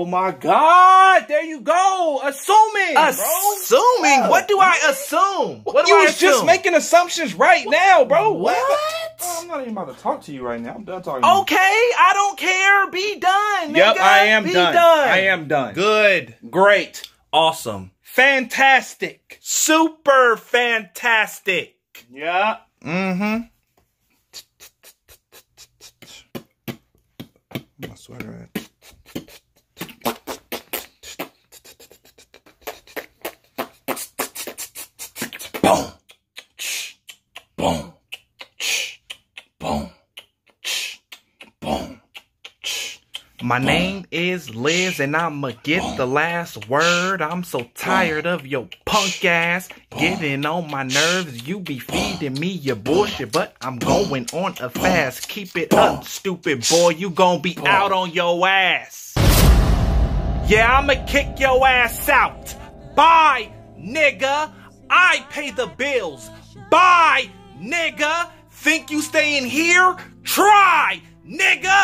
Oh my God! There you go. Assuming. Assuming? Bro. What do I assume? What do you I was just making assumptions right now, bro. What? Oh, I'm not even about to talk to you right now. I'm done talking. Okay, I don't care. Be done. Yep, nigga. I am Be done. I am done. Good. Great. Awesome. Fantastic. Super fantastic. Yeah. Mm-hmm. My sweater. Boom. Boom. Boom. Boom. My name is Liz, and I'ma get the last word. I'm so tired of your punk ass getting on my nerves. You be feeding me your bullshit, but I'm going on a fast. Keep it up, stupid boy. You gon' be out on your ass. Yeah, I'ma kick your ass out. Bye, nigga. I pay the bills. Bye, nigga. Think you staying here? Try, nigga.